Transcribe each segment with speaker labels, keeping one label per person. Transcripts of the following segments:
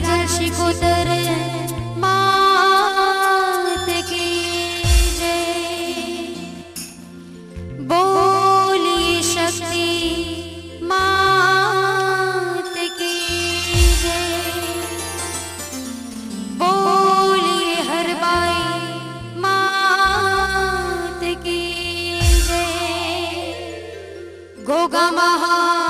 Speaker 1: राजर्षि को दर की बोली शक्ति मात की बोली हर बाई मात की जय। गोगा महा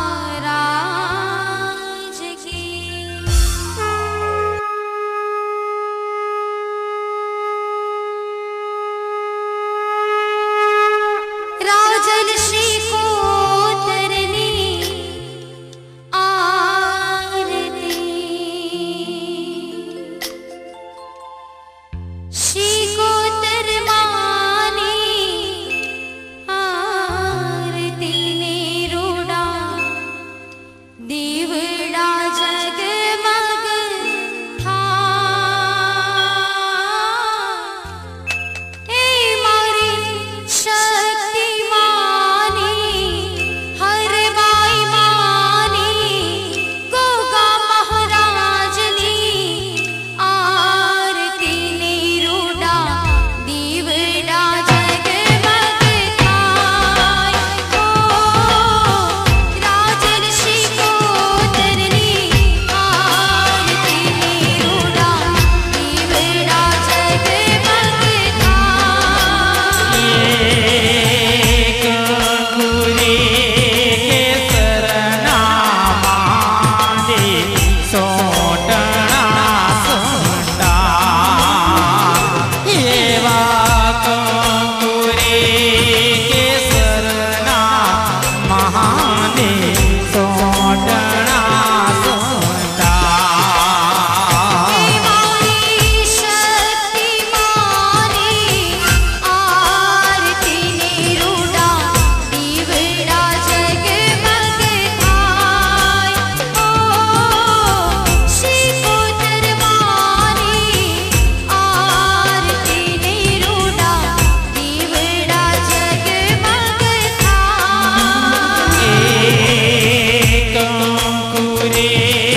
Speaker 1: Yeah.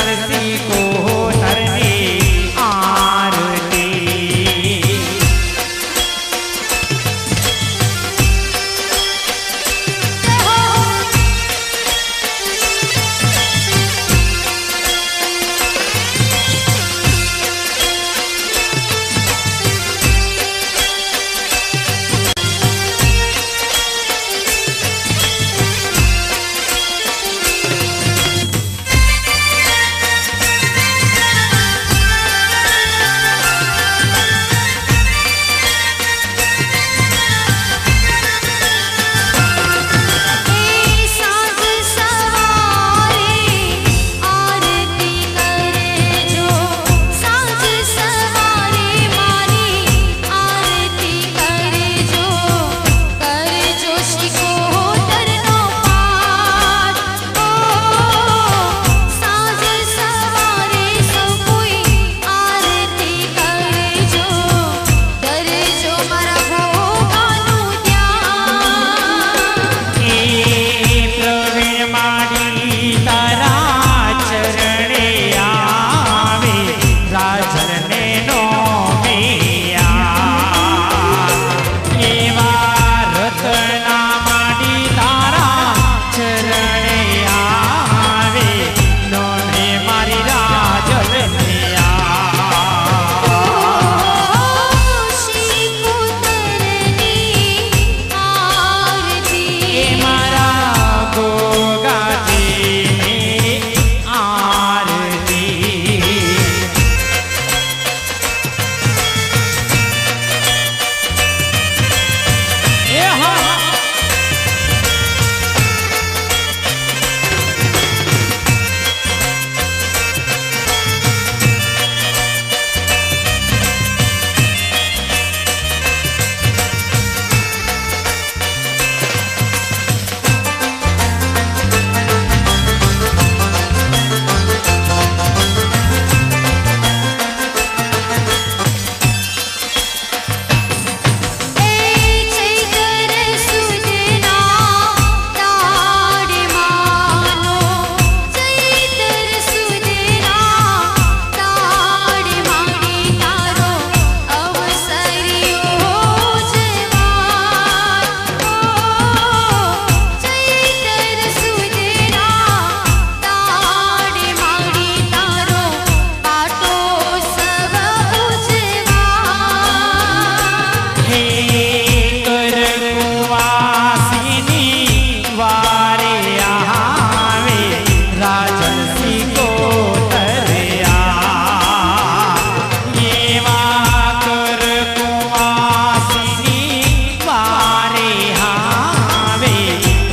Speaker 2: जलसी को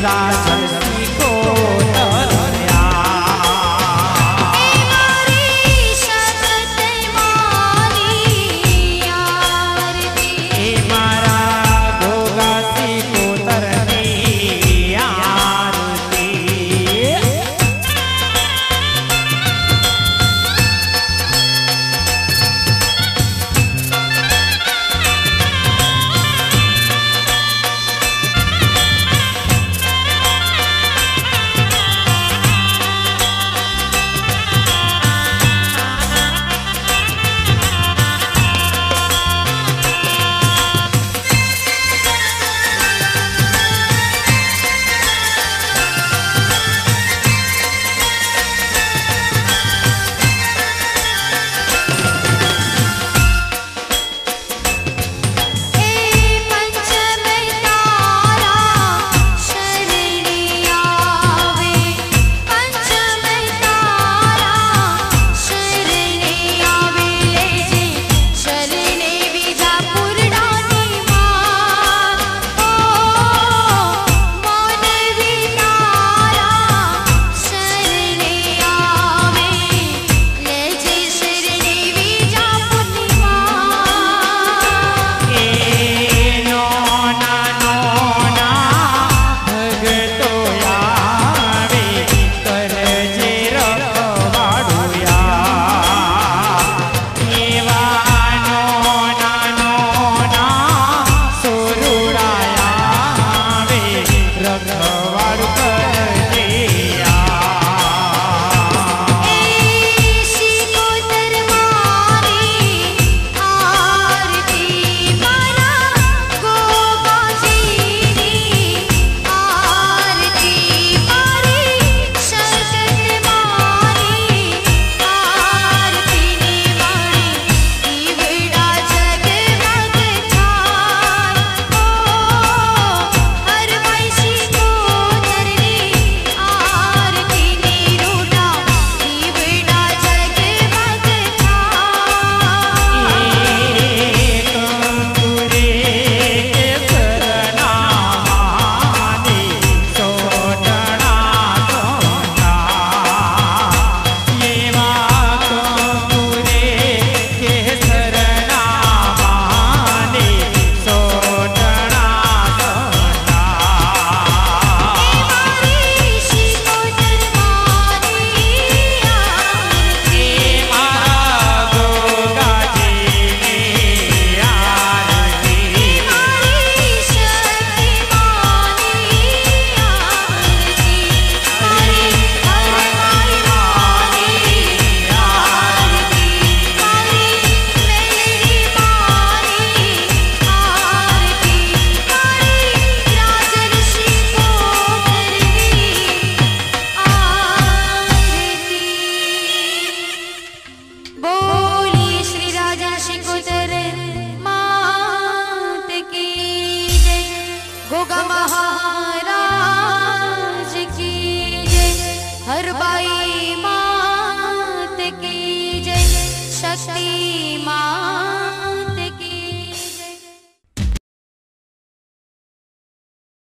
Speaker 1: verdad.